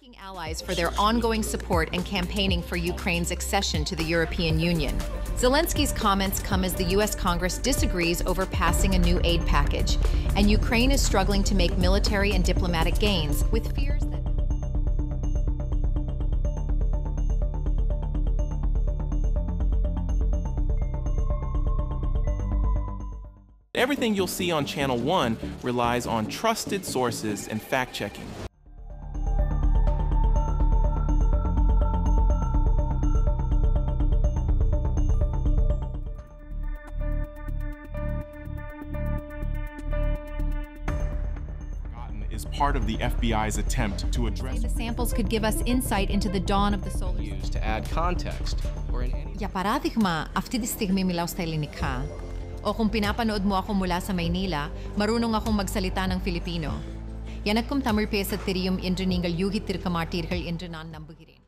thanking allies for their ongoing support and campaigning for Ukraine's accession to the European Union. Zelensky's comments come as the U.S. Congress disagrees over passing a new aid package, and Ukraine is struggling to make military and diplomatic gains, with fears that. Everything you'll see on Channel 1 relies on trusted sources and fact checking. is part of the FBI's attempt to address The samples could give us insight into the dawn of the solar system. used to add context or in any Για παράδειγμα, αυτή τη στιγμή μιλάω στα ελληνικά. O kung pinapanood mo ako mula sa Maynila, marunong akong magsalita ng Filipino. எனக்கும் தமிழ் பேசத் தெரியும் என்று நீங்கள் யூகித்திருக்க மாட்டீர்கள் என்று நான் நம்புகிறேன்